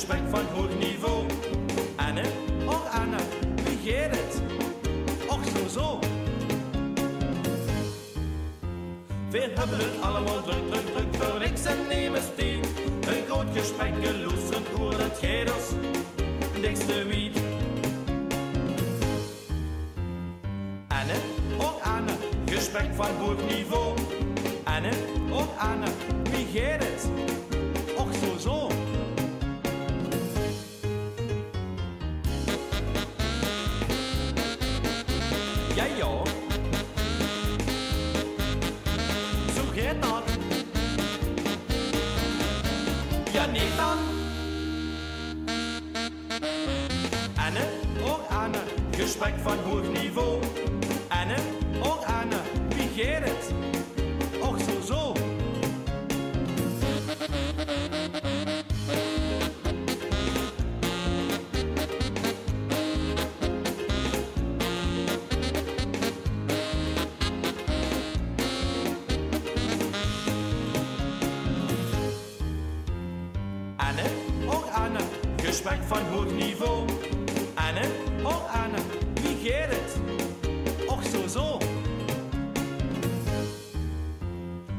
gesprek van hoog niveau. Anne, oh Anne, wie gaat het? Och zo zo. We hebben het allemaal druk, druk, druk, voor niks en nemen steen. Een groot gesprek, geloosend hoe dat gaat ons niks te weet. Anne, oh Anne, gesprek van hoog niveau. Anne, oh Anne, wie gaat het? Gesprek van hoog niveau. Anne, oh Anne, wie gaat het? Och zo zo. Anne, oh Anne, gesprek van hoog niveau. Oh Anne, wie gaat het? Och zo zo.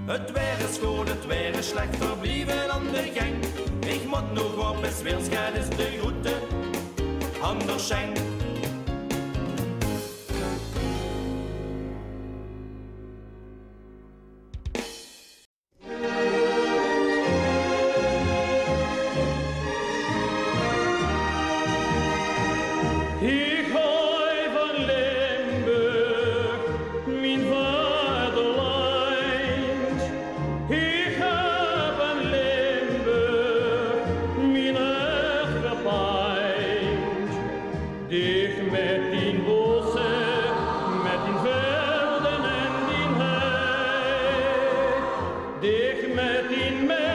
Het weer is goed, het weer is slecht, verblijven aan de gang. Ik moet nog op eens weer is de route. Anders schenk. Dicht met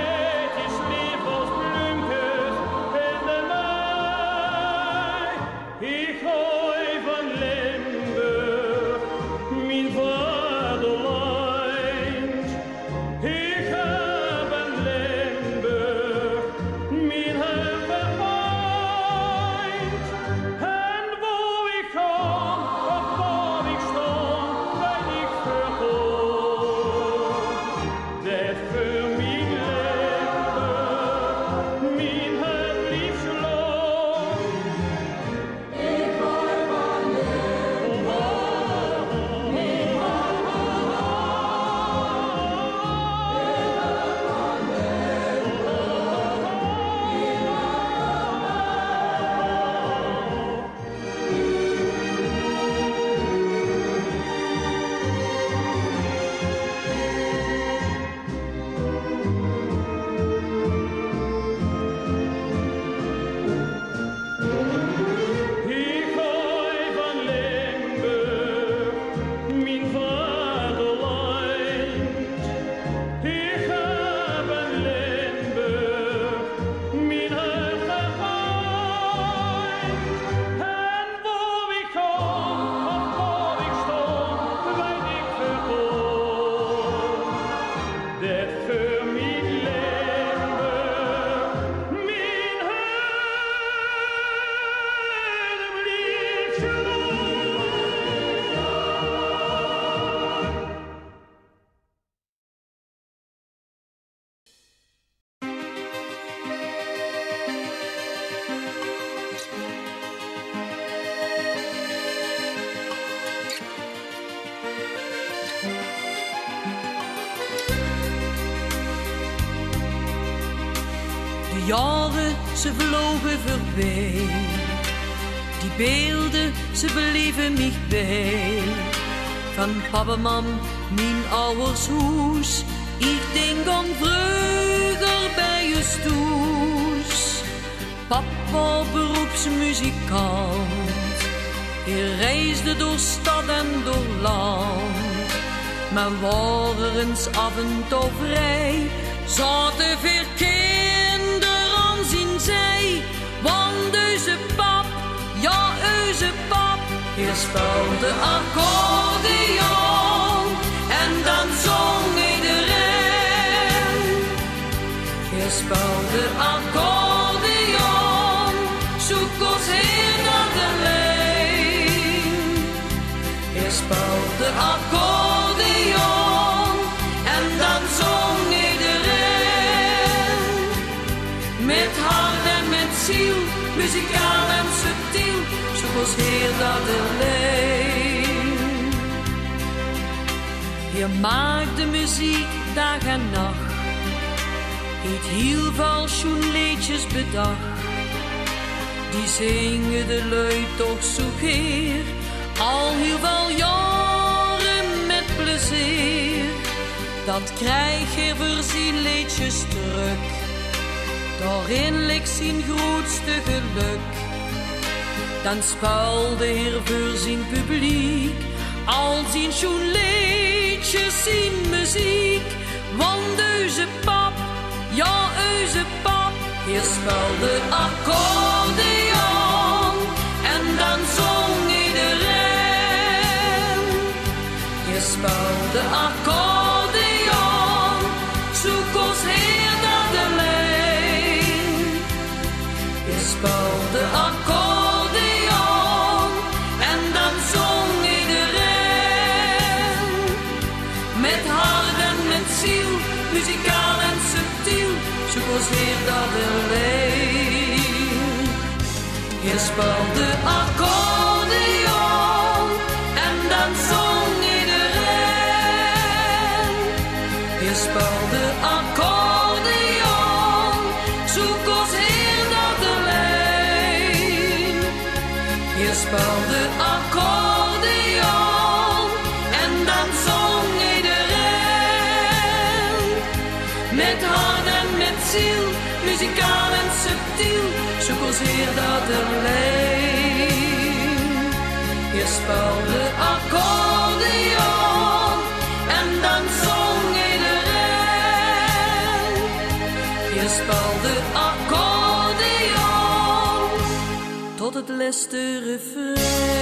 jaren, ze vlogen voorbij. Die beelden, ze bleven mij bij. Van papa, mijn ouders hoes. Ik denk aan vroeger bij je stoes. Papa, beroepsmuzikant. Hij reisde door stad en door land. Maar waren eens af en toe vrij. Zaten veel Deze pap, ja, onze pap, hij speelde accordeon. Heer dat alleen. Je maakt de muziek dag en nacht, het heel veel schoenleedjes bedacht. Die zingen de luid toch zo keer, al heel veel jaren met plezier. Dat krijg je voor terug, daarin ligt zijn grootste geluk. Dan speelde heer voor zijn publiek, al zijn schoenleedjes, zijn muziek. Want deze pap, ja, onze pap, hier speelde accordeon en dan zong iedereen. Hier speelde accordeon, speelde accordeon en dan zong iedereen. Je speelde accordeon, zoek ons heer dat alleen. Je speelde heer dat alleen. Je speelde accordeon en dan zong iedereen. Je speelde accordeon tot het laatste refrein.